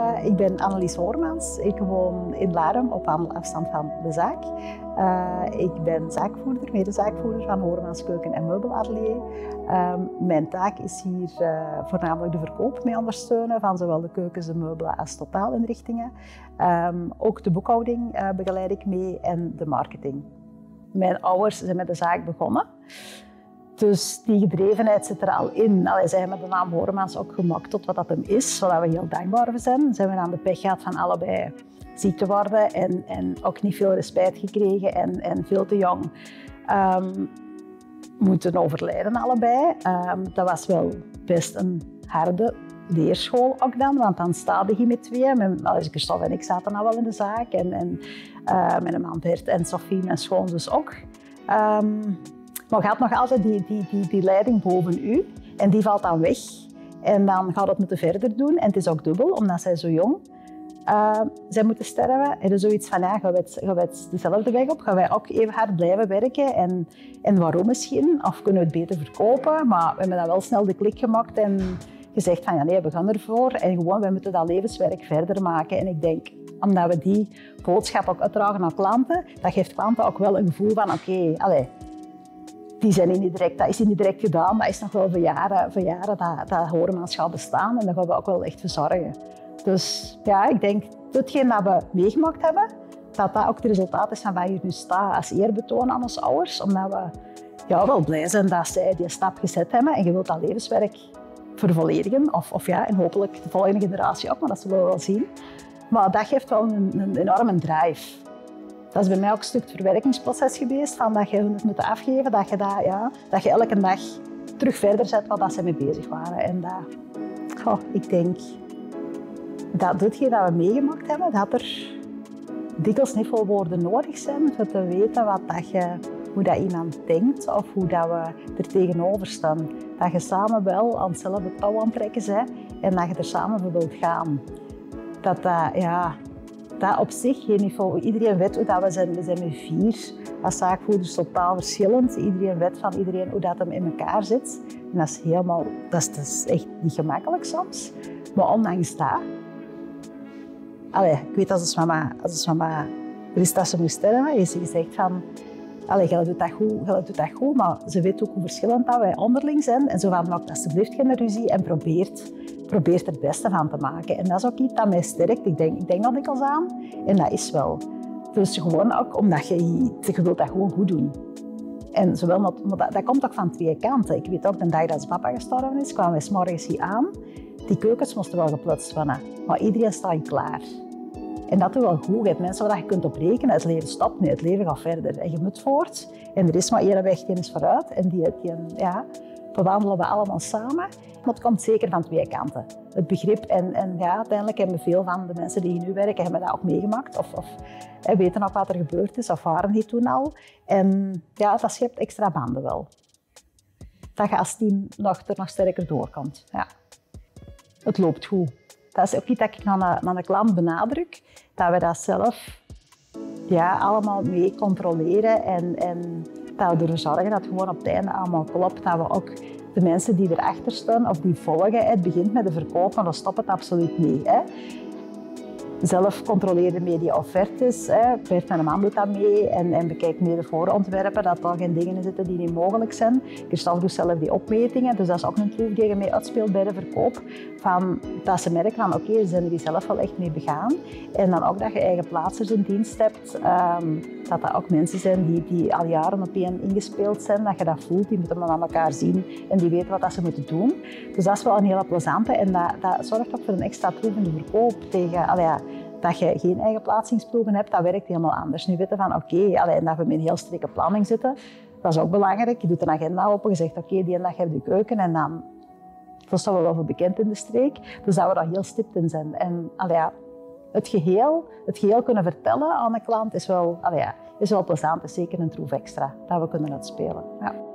Uh, ik ben Annelies Hoormans. Ik woon in Larem op wandelafstand van de zaak. Uh, ik ben zaakvoerder, medezaakvoerder van Hoormans Keuken en Meubelatelier. Um, mijn taak is hier uh, voornamelijk de verkoop mee ondersteunen van zowel de keukens, de meubelen als totaalinrichtingen. Um, ook de boekhouding begeleid ik mee en de marketing. Mijn ouders zijn met de zaak begonnen. Dus die gedrevenheid zit er al in. Allee, zij hebben de naam Horemans ook gemaakt tot wat dat hem is, waar we heel dankbaar voor zijn. Ze hebben aan de pech gehad van allebei ziek te worden en, en ook niet veel respect gekregen en, en veel te jong um, moeten overlijden allebei. Um, dat was wel best een harde leerschool ook dan, want dan staat je met twee. Mijn, Christophe en ik zaten al wel in de zaak en, en uh, mijn man Bert en Sophie, mijn schoonzus ook. Um, maar gaat nog altijd die, die, die, die leiding boven u en die valt dan weg. En dan gaat het moeten verder doen. En het is ook dubbel, omdat zij zo jong uh, zij moeten sterven. Er is zoiets van, ja, gaan wij, dezelfde weg op? Gaan wij ook even hard blijven werken? En, en waarom misschien? Of kunnen we het beter verkopen? Maar we hebben dan wel snel de klik gemaakt en gezegd van, ja nee, we gaan ervoor. En gewoon, we moeten dat levenswerk verder maken. En ik denk, omdat we die boodschap ook uitdragen aan klanten, dat geeft klanten ook wel een gevoel van, oké, okay, die zijn niet direct, dat is niet direct gedaan. Dat is nog wel voor jaren, voor jaren dat, dat Horemans gaat bestaan. En daar gaan we ook wel echt voor zorgen. Dus ja, ik denk, hetgeen dat we meegemaakt hebben, dat dat ook het resultaat is van waar je nu staat als eerbetoon aan onze ouders. Omdat we ja, wel blij zijn dat zij die stap gezet hebben. En je wilt dat levenswerk vervolledigen. Of, of ja, en hopelijk de volgende generatie ook, maar dat zullen we wel zien. Maar dat geeft wel een enorme drive. Dat is bij mij ook een stuk verwerkingsproces geweest, van dat je hun moet afgeven, dat je, dat, ja, dat je elke dag terug verder zet wat ze mee bezig waren. En dat, ik denk dat ditgene dat we meegemaakt hebben, dat er dikwijls niet veel woorden nodig zijn om te weten wat dat je, hoe dat iemand denkt of hoe dat we er tegenover staan. Dat je samen wel aan hetzelfde touw aan trekken bent en dat je er samen voor wilt gaan. Dat dat, ja, dat op zich geen niveau. Iedereen weet hoe dat we zijn. We zijn met vier als zaakvoerders totaal verschillend. Iedereen weet van iedereen hoe dat hem in elkaar zit. En dat is helemaal, dat is, echt niet gemakkelijk soms. Maar ondanks dat, allee, ik weet als mama, als mama wist dat ze moest sterven, heeft ze gezegd van, allee, jij doet dat goed, jij doet dat goed, maar ze weet ook hoe verschillend dat wij onderling zijn. En zo van, maak alsjeblieft geen ruzie en probeert probeert er het beste van te maken. En dat is ook iets dat mij sterkt. Ik denk, ik denk dat ik al aan. En dat is wel. Dus gewoon ook omdat je, je wilt dat gewoon goed doen. En zowel dat, dat, dat, komt ook van twee kanten. Ik weet ook, de dag dat papa gestorven is, kwamen we s morgens hier aan. Die keukens moesten wel geplutst worden. Maar iedereen staat klaar. En dat is wel goed. Je hebt mensen waar je kunt op rekenen. Het leven stopt niet, het leven gaat verder. En je moet voort. En er is maar één weg, die is vooruit. En die, die ja, bewandelen we allemaal samen. Maar het komt zeker van twee kanten. Het begrip en, en ja, uiteindelijk hebben veel van de mensen die hier nu werken, hebben dat ook meegemaakt. Of, of weten ook wat er gebeurd is, of waren die toen al. En ja, dat schept extra banden wel. Dat je als team nog, er nog sterker doorkomt. Ja. Het loopt goed. Dat is ook iets dat ik aan de, aan de klant benadruk. Dat we dat zelf ja, allemaal mee controleren en, en dat we ervoor zorgen dat het gewoon op het einde allemaal klopt. Dat we ook de mensen die erachter staan of die volgen, het begint met de verkoop, maar dan stopt het absoluut niet. Hè zelf controleerde media-offertes. Bert mijn man doet dat mee en, en bekijkt de voorontwerpen, dat er geen dingen zitten die niet mogelijk zijn. Christophe doet zelf die opmetingen, dus dat is ook een troef die je mee uitspeelt bij de verkoop. Van, dat ze merken van oké, ze zijn er zelf wel echt mee begaan. En dan ook dat je eigen plaatsers in dienst hebt. Um, dat dat ook mensen zijn die, die al jaren op één ingespeeld zijn, dat je dat voelt, die moeten aan elkaar zien en die weten wat dat ze moeten doen. Dus dat is wel een hele plezante en dat, dat zorgt ook voor een extra troef in de verkoop tegen, allee, ja, dat je geen eigen plaatsingsproeven hebt, dat werkt helemaal anders. Nu weten van oké, okay, dat we met een heel strikte planning zitten, dat is ook belangrijk. Je doet een agenda open, je zegt oké, okay, die dag heb je keuken en dan, dat is wel voor bekend in de streek, dus dat we daar heel stipt in zijn. En allee, het, geheel, het geheel kunnen vertellen aan een klant is wel, ja, is wel plezant, is zeker een troef extra dat we kunnen uitspelen. Ja.